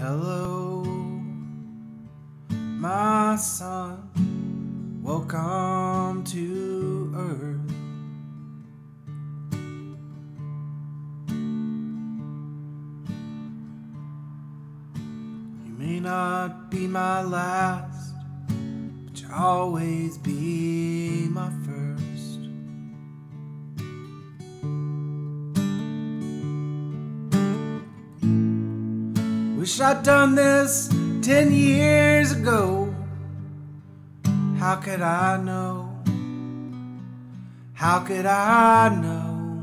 Hello, my son. Welcome to Earth. You may not be my last, but you'll always be my first. Wish I'd done this ten years ago. How could I know? How could I know?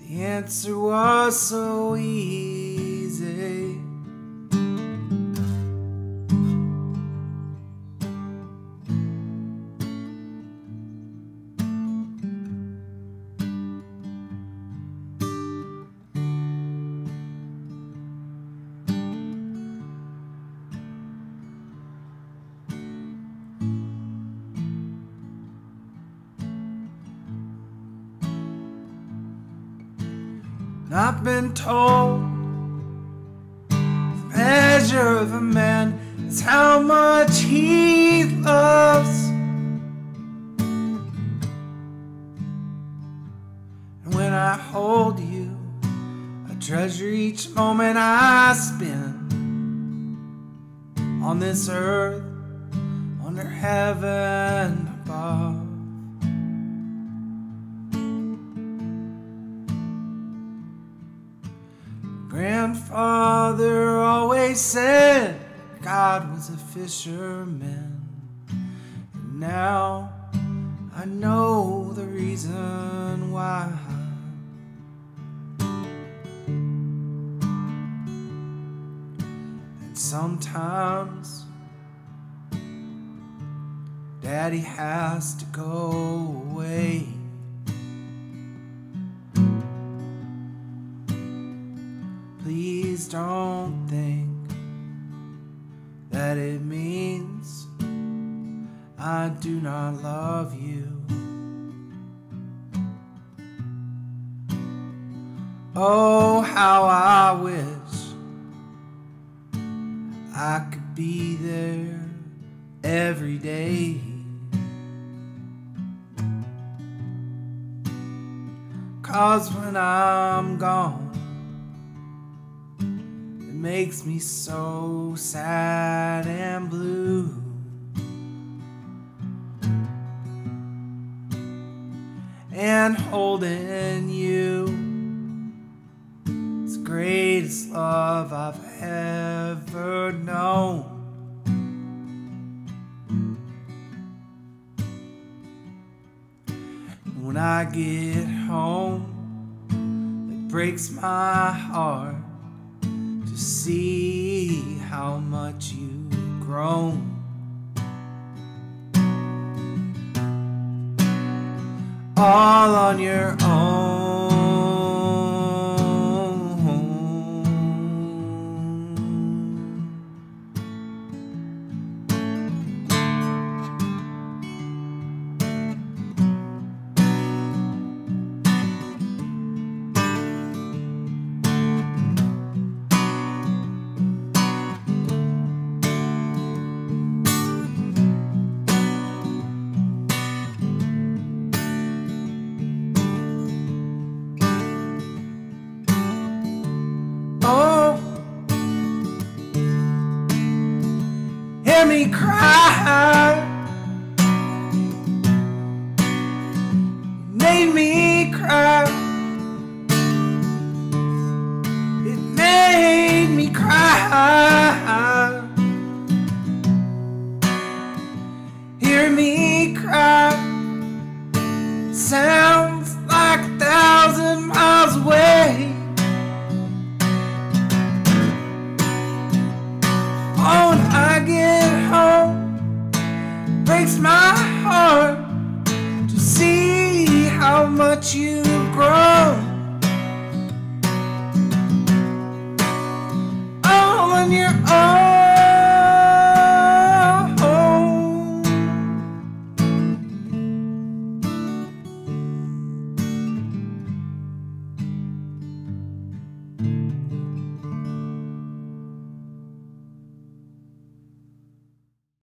The answer was so easy. I've been told the measure of a man is how much he loves. And when I hold you, I treasure each moment I spend on this earth, under heaven above. Grandfather always said God was a fisherman. And now I know the reason why. And sometimes Daddy has to go away. Please don't think that it means I do not love you. Oh, how I wish I could be there every day. Cause when I'm gone, makes me so sad and blue. And holding you is the greatest love I've ever known. When I get home, it breaks my heart see how much you've grown. All on your own. Me cry. breaks my heart to see how much you've grown. All on your own.